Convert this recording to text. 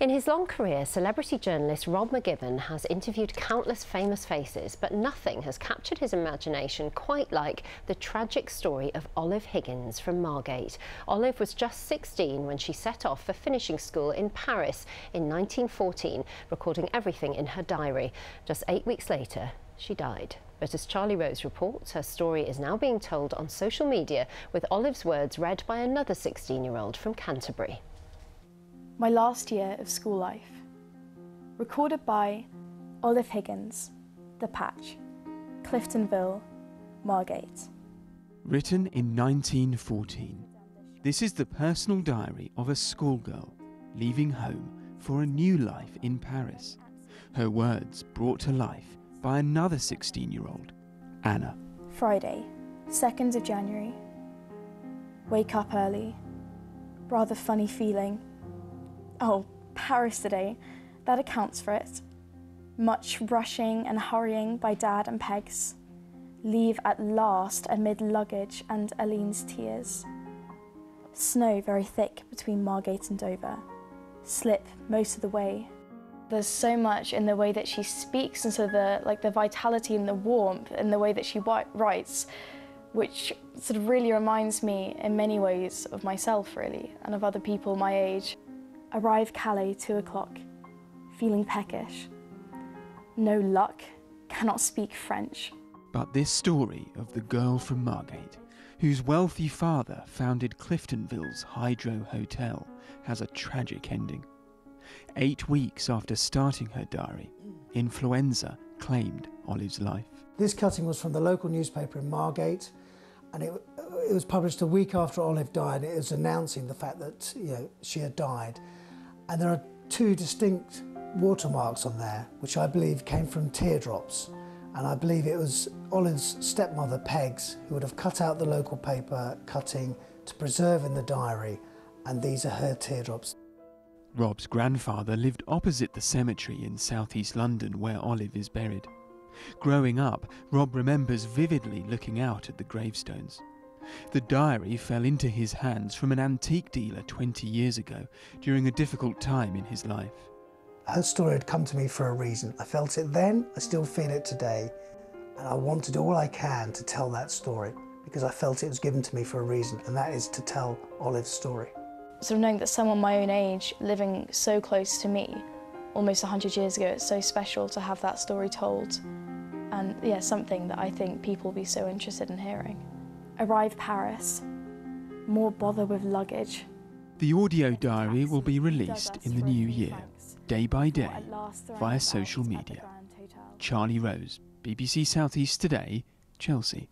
In his long career, celebrity journalist Rob McGibbon has interviewed countless famous faces, but nothing has captured his imagination quite like the tragic story of Olive Higgins from Margate. Olive was just 16 when she set off for finishing school in Paris in 1914, recording everything in her diary. Just eight weeks later, she died. But as Charlie Rose reports, her story is now being told on social media, with Olive's words read by another 16 year old from Canterbury. My Last Year of School Life. Recorded by Olive Higgins, The Patch, Cliftonville, Margate. Written in 1914, this is the personal diary of a schoolgirl leaving home for a new life in Paris. Her words brought to life by another 16 year old, Anna. Friday, 2nd of January. Wake up early. Rather funny feeling Oh, Paris today. That accounts for it. Much rushing and hurrying by Dad and Pegs. Leave at last amid luggage and Aline's tears. Snow very thick between Margate and Dover. Slip most of the way. There's so much in the way that she speaks and so the like the vitality and the warmth in the way that she writes which sort of really reminds me in many ways of myself really and of other people my age. Arrive Calais, two o'clock. Feeling peckish. No luck. Cannot speak French. But this story of the girl from Margate, whose wealthy father founded Cliftonville's Hydro Hotel, has a tragic ending. Eight weeks after starting her diary, influenza claimed Olive's life. This cutting was from the local newspaper in Margate, and it, it was published a week after Olive died. It was announcing the fact that you know, she had died. And there are two distinct watermarks on there, which I believe came from teardrops. And I believe it was Olive's stepmother, Pegs, who would have cut out the local paper cutting to preserve in the diary, and these are her teardrops. Rob's grandfather lived opposite the cemetery in southeast London where Olive is buried. Growing up, Rob remembers vividly looking out at the gravestones. The diary fell into his hands from an antique dealer 20 years ago during a difficult time in his life. Her story had come to me for a reason. I felt it then, I still feel it today, and I want to do all I can to tell that story because I felt it was given to me for a reason, and that is to tell Olive's story. Sort of knowing that someone my own age living so close to me, almost 100 years ago, it's so special to have that story told. And yeah, something that I think people will be so interested in hearing. Arrive Paris. More bother with luggage. The audio diary will be released in the new year, day by day, via social media. Charlie Rose, BBC Southeast Today, Chelsea.